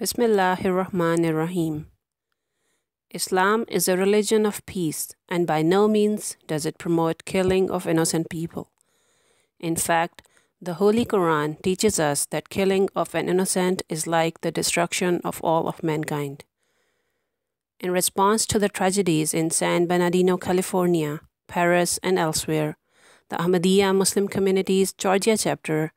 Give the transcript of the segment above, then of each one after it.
Bismillahirrahmanirrahim. Islam is a religion of peace, and by no means does it promote killing of innocent people. In fact, the Holy Quran teaches us that killing of an innocent is like the destruction of all of mankind. In response to the tragedies in San Bernardino, California, Paris, and elsewhere, the Ahmadiyya Muslim Community's Georgia chapter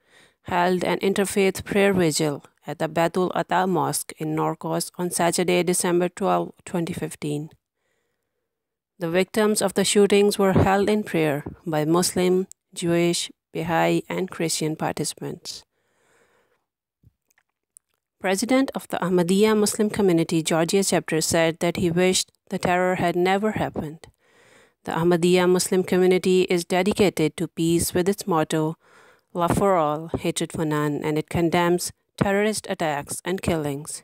held an interfaith prayer vigil at the Baitul Ata Mosque in Norcross on Saturday, December 12, 2015. The victims of the shootings were held in prayer by Muslim, Jewish, Baha'i, and Christian participants. President of the Ahmadiyya Muslim Community Georgia chapter said that he wished the terror had never happened. The Ahmadiyya Muslim community is dedicated to peace with its motto, love for all, hatred for none, and it condemns terrorist attacks and killings.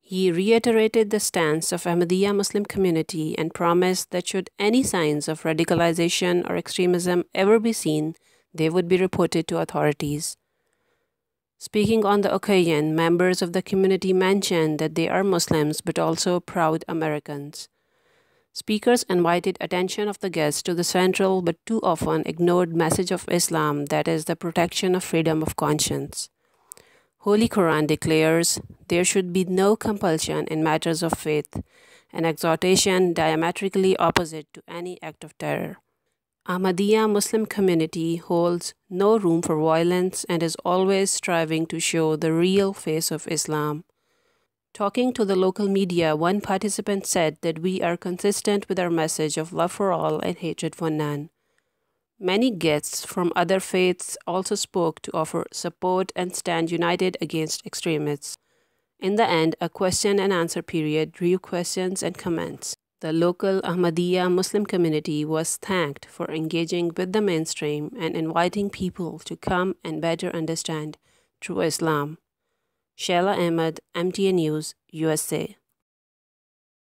He reiterated the stance of Ahmadiyya Muslim community and promised that should any signs of radicalization or extremism ever be seen, they would be reported to authorities. Speaking on the occasion, members of the community mentioned that they are Muslims but also proud Americans. Speakers invited attention of the guests to the central but too often ignored message of Islam that is the protection of freedom of conscience. Holy Quran declares there should be no compulsion in matters of faith, an exhortation diametrically opposite to any act of terror. Ahmadiyya Muslim community holds no room for violence and is always striving to show the real face of Islam. Talking to the local media, one participant said that we are consistent with our message of love for all and hatred for none. Many guests from other faiths also spoke to offer support and stand united against extremists. In the end, a question and answer period drew questions and comments. The local Ahmadiyya Muslim community was thanked for engaging with the mainstream and inviting people to come and better understand true Islam. Shayla Ahmed, MTA News, USA.